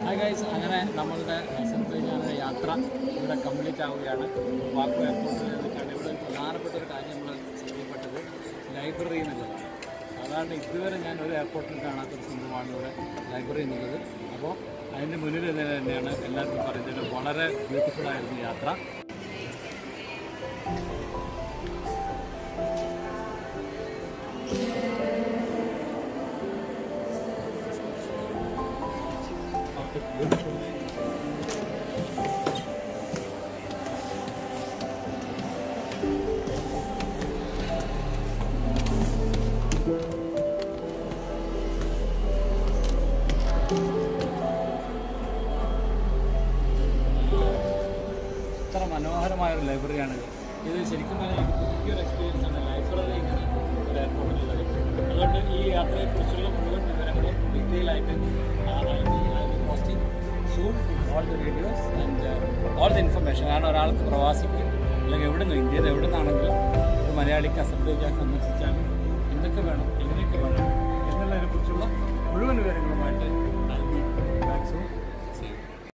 അങ്ങനെ നമ്മളുടെ അസംബ്ലിക്കാരുടെ യാത്ര ഇവിടെ കംപ്ലീറ്റ് ആവുകയാണ്. വാക്കു എയർപോർട്ടിൽ നിന്നിട്ടാണ് ഇവിടെ പ്രധാനപ്പെട്ട ഒരു കാര്യം നമ്മൾ ചെയ്യപ്പെട്ടത് ലൈബ്രറി എന്നുള്ളതാണ് സാധാരണ ഇതുവരെ ഞാൻ ഒരു എയർപോർട്ടിൽ കാണാത്തൊരു സംഭവമാണ് ഇവിടെ ലൈബ്രറി എന്നുള്ളത്. അപ്പോൾ അതിന്റെ മുന്നിൽ തന്നെയാണ് എല്ലാവർക്കും പറയുന്നത്. വളരെ ബ്യൂട്ടിഫുൾ ആയിരുന്നു യാത്ര. ഇത്ര മനോഹരമായ ഒരു ലൈബ്രറിയാണ്. ഇത് ശരിക്കും പറഞ്ഞാൽ പുതിയൊരു എക്സ്പീരിയൻസ് ആണ്. ലൈബ്രറി ഇങ്ങനെ ഒരു എയർപോർട്ടിൽ അതുകൊണ്ട് ഈ യാത്രയെക്കുറിച്ചുള്ള മുഴുവൻ വിവരങ്ങളും ഡീറ്റെയിൽ ആയിട്ട് all the videos and all the information കാരണം ഒരാൾക്ക് പ്രവാസിക്ക് അല്ലെങ്കിൽ എവിടെ നിന്ന് ഇന്ത്യയിൽ എവിടെ നിന്നാണെങ്കിലും ഒരു മലയാളിക്ക് അസംബ്ലിക്കാൻ സന്ദർശിച്ചാലും